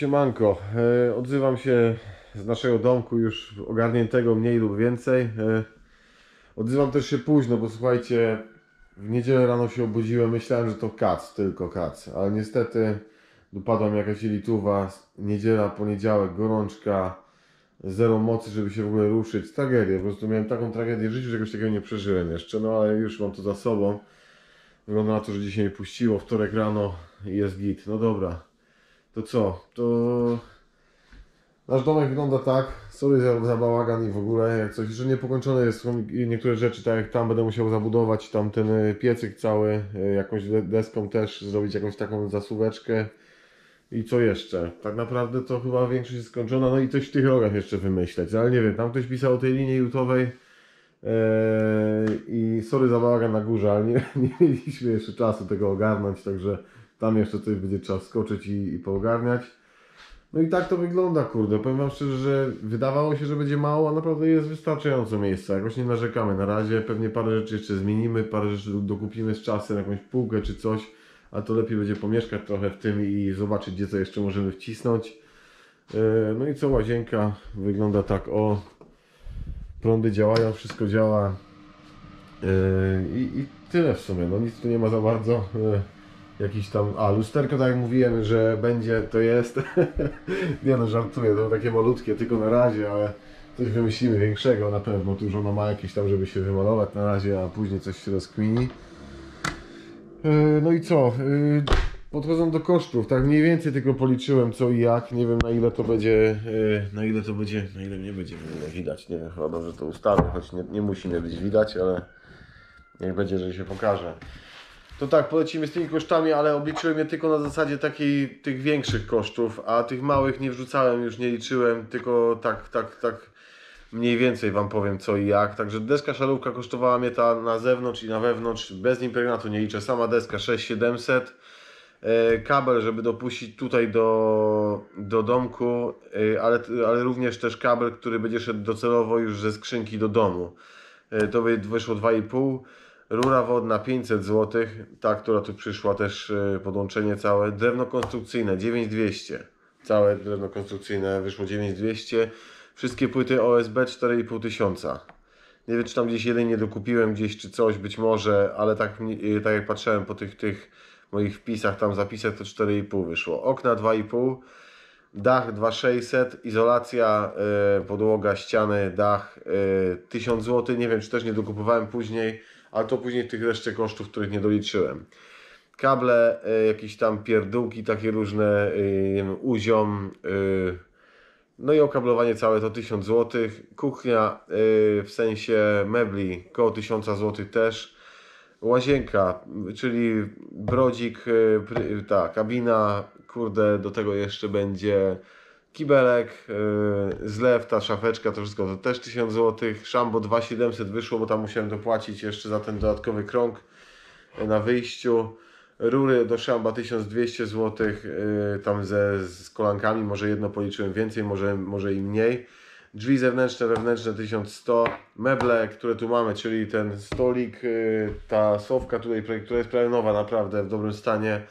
Siemanko, e, odzywam się z naszego domku już ogarniętego mniej lub więcej. E, odzywam też się późno, bo słuchajcie, w niedzielę rano się obudziłem, myślałem, że to kac, tylko kac, ale niestety dopadła mi jakaś lituwa, niedziela, poniedziałek, gorączka, zero mocy, żeby się w ogóle ruszyć, tragedia, po prostu miałem taką tragedię w życiu, że czegoś takiego nie przeżyłem jeszcze, no ale już mam to za sobą. Wygląda na to, że dzisiaj puściło, wtorek rano i jest git, no dobra. To co? To nasz domek wygląda tak. Sorry za, za bałagan i w ogóle jak coś, że niepokończone jest są niektóre rzeczy, tak jak tam będę musiał zabudować tam ten e, piecyk cały, e, jakąś de- deską też, zrobić jakąś taką zasuweczkę. I co jeszcze? Tak naprawdę to chyba większość jest skończona, no i coś w tych rogach jeszcze wymyśleć, ale nie wiem, tam ktoś pisał o tej linii jutowej eee, i sorry za bałagan na górze, ale nie, nie mieliśmy jeszcze czasu tego ogarnąć, także tam jeszcze coś będzie trzeba skoczyć i, i poogarniać. No i tak to wygląda, kurde. Powiem Wam szczerze, że wydawało się, że będzie mało, a naprawdę jest wystarczająco miejsca. Jakoś nie narzekamy na razie. Pewnie parę rzeczy jeszcze zmienimy, parę rzeczy dokupimy z czasem, jakąś półkę czy coś, a to lepiej będzie pomieszkać trochę w tym i zobaczyć, gdzie co jeszcze możemy wcisnąć. E, No i co, łazienka wygląda tak, o, prądy działają, wszystko działa. E, I, i tyle w sumie, no nic tu nie ma za bardzo. Jakiś tam, a lusterko tak jak mówiłem, że będzie, to jest. nie no, żartuję, to takie malutkie tylko na razie, ale coś wymyślimy większego na pewno. Tu już ono ma jakieś tam, żeby się wymalować na razie, a później coś się rozkmini. E, No i co? E, Podchodząc do kosztów, tak mniej więcej tylko policzyłem co i jak. Nie wiem na ile to będzie, e, na ile to będzie, na ile nie będzie widać. Nie wiem, chyba dobrze to ustawię, choć nie, nie musi mnie być widać, ale niech będzie, że się pokaże. To tak, polecimy z tymi kosztami, ale obliczyłem je tylko na zasadzie takiej tych większych kosztów, a tych małych nie wrzucałem, już nie liczyłem, tylko tak, tak, tak mniej więcej Wam powiem co i jak. Także deska szarówka kosztowała mnie ta na zewnątrz i na wewnątrz, bez impregnatu nie liczę, sama deska 6700. E, kabel, żeby dopuścić tutaj do, do domku, e, ale, ale również też kabel, który będzie szedł docelowo już ze skrzynki do domu. E, To wyszło 2,5. Rura wodna 500 zł, ta, która tu przyszła też e, podłączenie całe. Drewno konstrukcyjne 9200. Całe drewno konstrukcyjne wyszło 9200. Wszystkie płyty OSB 4,5 tysiąca. Nie wiem, czy tam gdzieś jeden nie dokupiłem gdzieś, czy coś, być może, ale tak, mniej- tak jak patrzyłem po tych, tych moich wpisach, tam zapisach, to 4,5 wyszło. Okna 2,5, dach 2600, izolacja, e, podłoga, ściany, dach e, 1000 zł. Nie wiem, czy też nie dokupowałem później, ale to później tych reszcie kosztów, których nie doliczyłem. Kable, e, jakieś tam pierdółki takie różne, uziom, no i okablowanie całe to 1000 zł. Kuchnia w sensie mebli koło 1000 zł też. Łazienka, czyli brodzik, ta kabina, kurde, do tego jeszcze będzie kibelek, yy, zlew, ta szafeczka, to wszystko to też 1000 zł. Szambo 2700 wyszło, bo tam musiałem dopłacić jeszcze za ten dodatkowy krąg yy, na wyjściu. Rury do szamba 1200 zł, yy, tam ze, z kolankami, może jedno policzyłem więcej, może, może i mniej. Drzwi zewnętrzne, wewnętrzne 1100. Meble, które tu mamy, czyli ten stolik, yy, ta sofka tutaj, która jest prawie nowa, naprawdę w dobrym stanie.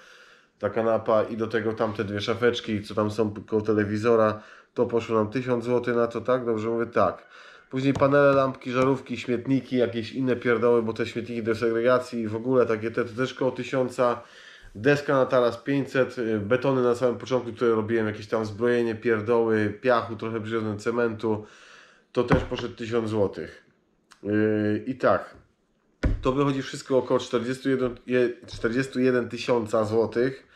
Ta kanapa i do tego tamte dwie szafeczki, co tam są koło telewizora, to poszło nam 1000 zł na to, tak? Dobrze mówię? Tak. Później panele, lampki, żarówki, śmietniki, jakieś inne pierdoły, bo te śmietniki do segregacji i w ogóle takie te to też koło 1000. Deska na taras 500, y, betony na samym początku, które robiłem, jakieś tam zbrojenie, pierdoły, piachu, trochę przywiozłem cementu, to też poszedł 1000 zł. Yy, I tak, to wychodzi wszystko około 41 je- 41 tysiąca złotych.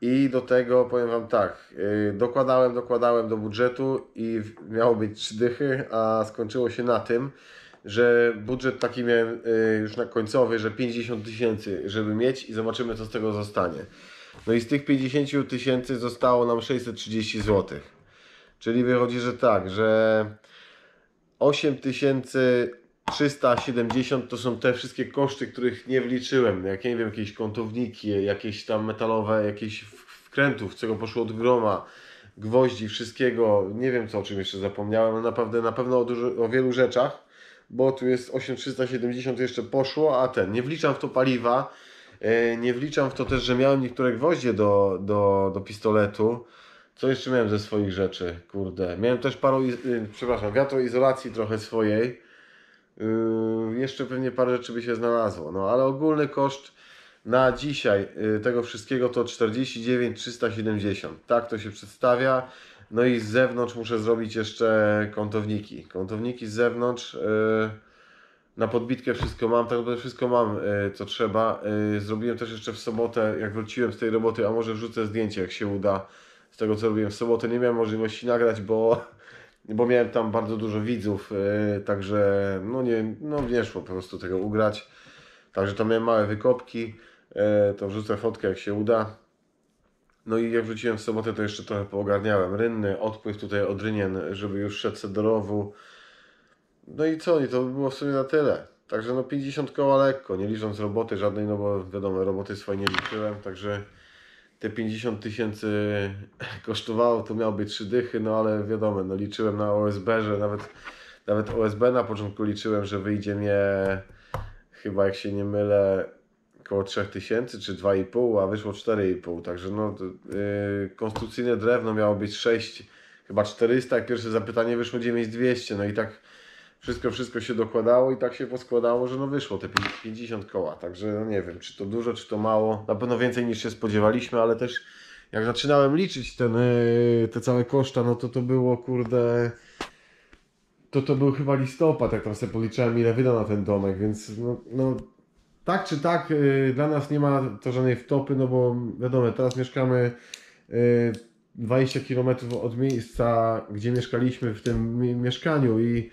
I do tego powiem Wam tak, yy, dokładałem, dokładałem do budżetu i miało być trzy dychy, a skończyło się na tym, że budżet taki miałem yy, już na końcowy, że 50 tysięcy, żeby mieć i zobaczymy co z tego zostanie. No i z tych 50 tysięcy zostało nam 630 zł. Czyli wychodzi, że tak, że 8370 to są te wszystkie koszty, których nie wliczyłem. Jak nie wiem, jakieś kątowniki, jakieś tam metalowe, jakieś wkrętów, czego poszło od groma, gwoździ, wszystkiego. Nie wiem co o czym jeszcze zapomniałem, naprawdę na pewno o, dużo, o wielu rzeczach, bo tu jest 8370 jeszcze poszło, a ten, nie wliczam w to paliwa, e, nie wliczam w to też, że miałem niektóre gwoździe do, do, do pistoletu. Co jeszcze miałem ze swoich rzeczy? Kurde. Miałem też paru, iz- y, przepraszam, wiatroizolacji trochę swojej. Yy, jeszcze pewnie parę rzeczy by się znalazło. No ale ogólny koszt na dzisiaj y, tego wszystkiego to 49 370. Tak to się przedstawia. No i z zewnątrz muszę zrobić jeszcze kątowniki. Kątowniki z zewnątrz. y, na podbitkę wszystko mam, tak naprawdę wszystko mam, co trzeba. Zrobiłem też jeszcze w sobotę, jak wróciłem z tej roboty, a może wrzucę zdjęcie, jak się uda, z tego co robiłem w sobotę. Nie miałem możliwości nagrać, bo, bo miałem tam bardzo dużo widzów, y, także no nie, no nie szło po prostu tego ugrać. Także tam miałem małe wykopki, y, to wrzucę fotkę, jak się uda. No i jak wróciłem w sobotę, to jeszcze trochę poogarniałem rynny, odpływ tutaj od rynien, żeby już szedł se do rowu. No i co, i to by było w sumie na tyle. Także no 50 koła lekko, nie licząc roboty żadnej, no bo wiadomo, roboty swoje nie liczyłem, także te 50 tysięcy kosztowało, to miało być trzy dychy, no ale wiadomo, no liczyłem na OSB, że nawet, nawet OSB na początku liczyłem, że wyjdzie mnie chyba jak się nie mylę około 3000 czy 2,5, a wyszło 4,5, także no yy, konstrukcyjne drewno miało być 6, chyba 400, jak pierwsze zapytanie wyszło 9200, no i tak wszystko, wszystko się dokładało i tak się poskładało, że no wyszło te 50 koła. Także no nie wiem, czy to dużo, czy to mało. Na pewno więcej niż się spodziewaliśmy, ale też jak zaczynałem liczyć ten, yy, te całe koszta, no to to było kurde. To to był chyba listopad, jak tam sobie policzyłem, ile wyda na ten domek, więc no, no tak czy tak, yy, dla nas nie ma to żadnej wtopy, no bo wiadomo, teraz mieszkamy yy, 20 km od miejsca, gdzie mieszkaliśmy w tym mi- mieszkaniu i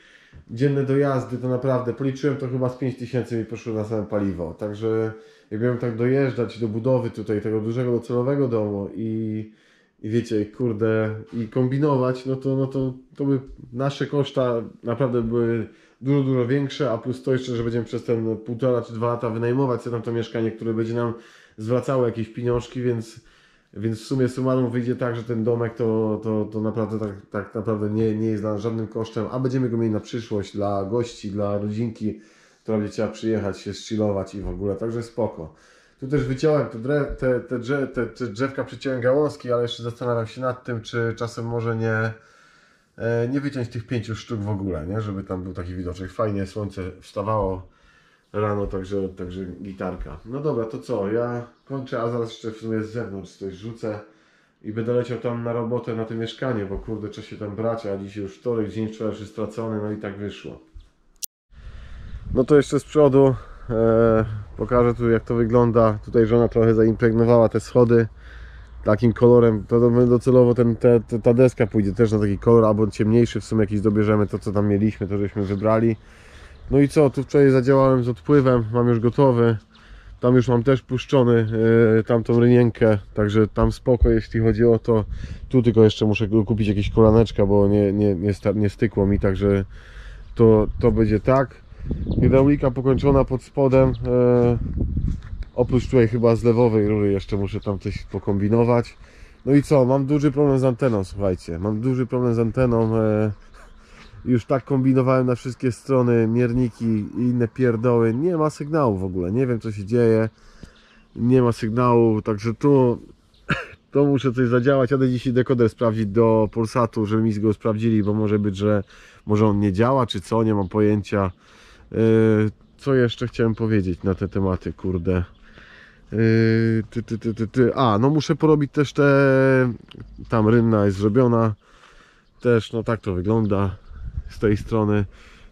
dzienne dojazdy to naprawdę, policzyłem to chyba z 5000 mi poszło na same paliwo, także jak miałem tak dojeżdżać do budowy tutaj tego dużego docelowego domu i, i wiecie, kurde, i kombinować, no to, no to, to by nasze koszta naprawdę były dużo, dużo większe, a plus to jeszcze, że będziemy przez ten półtora czy dwa lata wynajmować sobie tam to mieszkanie, które będzie nam zwracało jakieś pieniążki, więc więc w sumie summarum wyjdzie tak, że ten domek to, to, to naprawdę tak, tak naprawdę nie, nie jest dla nas żadnym kosztem, a będziemy go mieli na przyszłość dla gości, dla rodzinki, która będzie chciała przyjechać, się szchilować i w ogóle, także spoko. Tu też wyciąłem te, te, te, drzew, te, te drzewka, przyciąłem gałązki, ale jeszcze zastanawiam się nad tym, czy czasem może nie, e, nie wyciąć tych pięciu sztuk w ogóle, nie? żeby tam był taki widoczek. Fajnie słońce wstawało rano, także, także gitarka. No dobra, to co? Ja kończę, a zaraz jeszcze w sumie z zewnątrz coś rzucę i będę leciał tam na robotę na to mieszkanie, bo kurde, trzeba się tam brać, a dzisiaj już wtorek, dzień wczoraj już stracony, no i tak wyszło. No to jeszcze z przodu e, pokażę tu jak to wygląda. Tutaj żona trochę zaimpregnowała te schody takim kolorem, to do- docelowo ten, te, te, ta deska pójdzie też na taki kolor, albo ciemniejszy w sumie jakiś dobierzemy, to co tam mieliśmy, to żeśmy wybrali. No i co, tu wczoraj zadziałałem z odpływem, mam już gotowy. Tam już mam też puszczony yy, tamtą rynienkę, także tam spoko jeśli chodzi o to. Tu tylko jeszcze muszę kupić jakieś kolaneczka, bo nie, nie, nie, nie stykło mi, także to, to będzie tak. Hydraulika pokończona pod spodem. e, oprócz tutaj chyba zlewowej rury jeszcze muszę tam coś pokombinować. No i co, mam duży problem z anteną, słuchajcie. Mam duży problem z anteną. E, już tak kombinowałem na wszystkie strony, mierniki i inne pierdoły. Nie ma sygnału w ogóle. Nie wiem co się dzieje. Nie ma sygnału, także tu to muszę coś zadziałać. Jadę dzisiaj dekoder sprawdzić do Polsatu, żeby mi go sprawdzili, bo może być, że może on nie działa, czy co, nie mam pojęcia. Yy, co jeszcze chciałem powiedzieć na te tematy, kurde. Yy, ty, ty, ty, ty, ty. A, no muszę porobić też te. Tam rynna jest zrobiona. Też, no tak to wygląda z tej strony.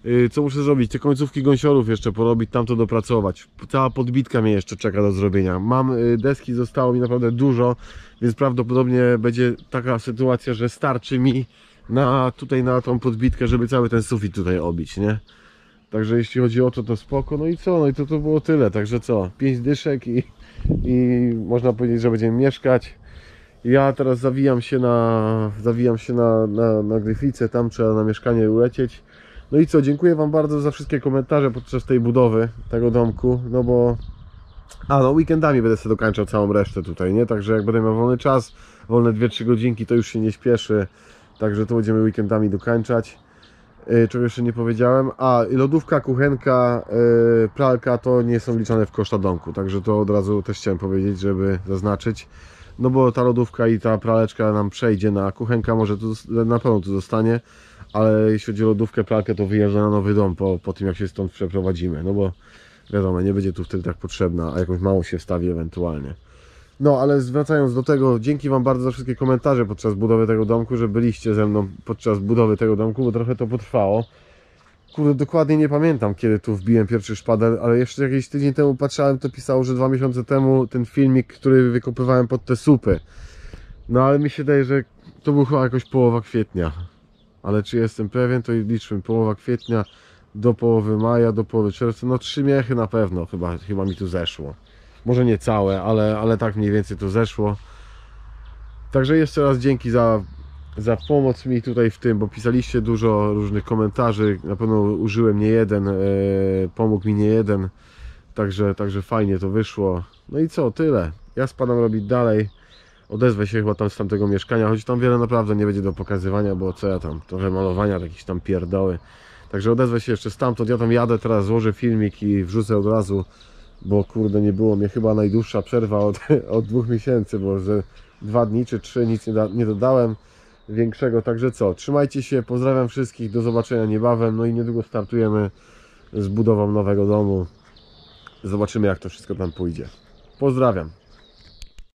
Yy, Co muszę zrobić? Te końcówki gąsiorów jeszcze porobić, tam to dopracować. Cała podbitka mnie jeszcze czeka do zrobienia. Mam yy, deski, zostało mi naprawdę dużo, więc prawdopodobnie będzie taka sytuacja, że starczy mi na tutaj na tą podbitkę, żeby cały ten sufit tutaj obić, nie? Także jeśli chodzi o to, to spoko. No i co? No i to, to było tyle. Także co? Pięć dyszek i, i można powiedzieć, że będziemy mieszkać. Ja teraz zawijam się na, zawijam się na, na, na tam trzeba na mieszkanie ulecieć. No i co, dziękuję Wam bardzo za wszystkie komentarze podczas tej budowy tego domku, no bo... A no, weekendami będę sobie dokończał całą resztę tutaj, nie? Także jak będę miał wolny czas, wolne 2-3 godzinki, to już się nie śpieszy. Także to będziemy weekendami dokończać. Yy, czego jeszcze nie powiedziałem. A, lodówka, kuchenka, yy, pralka to nie są liczone w koszta domku, także to od razu też chciałem powiedzieć, żeby zaznaczyć. No bo ta lodówka i ta praleczka nam przejdzie na kuchenka, może na pewno tu zostanie, ale jeśli chodzi o lodówkę, pralkę, to wyjeżdża na nowy dom po, po tym jak się stąd przeprowadzimy, no bo wiadomo, nie będzie tu wtedy tak potrzebna, a jakąś małą się wstawi ewentualnie. No, ale zwracając do tego, dzięki Wam bardzo za wszystkie komentarze podczas budowy tego domku, że byliście ze mną podczas budowy tego domku, bo trochę to potrwało. Kurde, dokładnie nie pamiętam, kiedy tu wbiłem pierwszy szpadel, ale jeszcze jakiś tydzień temu patrzałem, to pisało, że dwa miesiące temu ten filmik, który wykopywałem pod te supy. No, ale mi się daje, że to był chyba jakoś połowa kwietnia. Ale czy jestem pewien, to liczmy, połowa kwietnia do połowy maja, do połowy czerwca, no trzy miechy na pewno chyba, chyba mi tu zeszło. Może nie całe, ale, ale tak mniej więcej to zeszło. Także jeszcze raz dzięki za, za pomoc mi tutaj w tym, bo pisaliście dużo różnych komentarzy. Na pewno użyłem nie jeden, e, pomógł mi nie jeden. Także, także fajnie to wyszło. No i co, tyle. Ja spadam robić dalej. Odezwę się chyba tam z tamtego mieszkania, choć tam wiele naprawdę nie będzie do pokazywania, bo co ja tam, trochę malowania, jakieś tam pierdoły. Także odezwę się jeszcze stamtąd. Ja tam jadę, teraz złożę filmik i wrzucę od razu bo kurde nie było mnie chyba najdłuższa przerwa od, od dwóch miesięcy, bo że dwa dni czy trzy nic nie, da, nie dodałem większego, także co, trzymajcie się, pozdrawiam wszystkich, do zobaczenia niebawem, no i niedługo startujemy z budową nowego domu, zobaczymy jak to wszystko tam pójdzie. Pozdrawiam.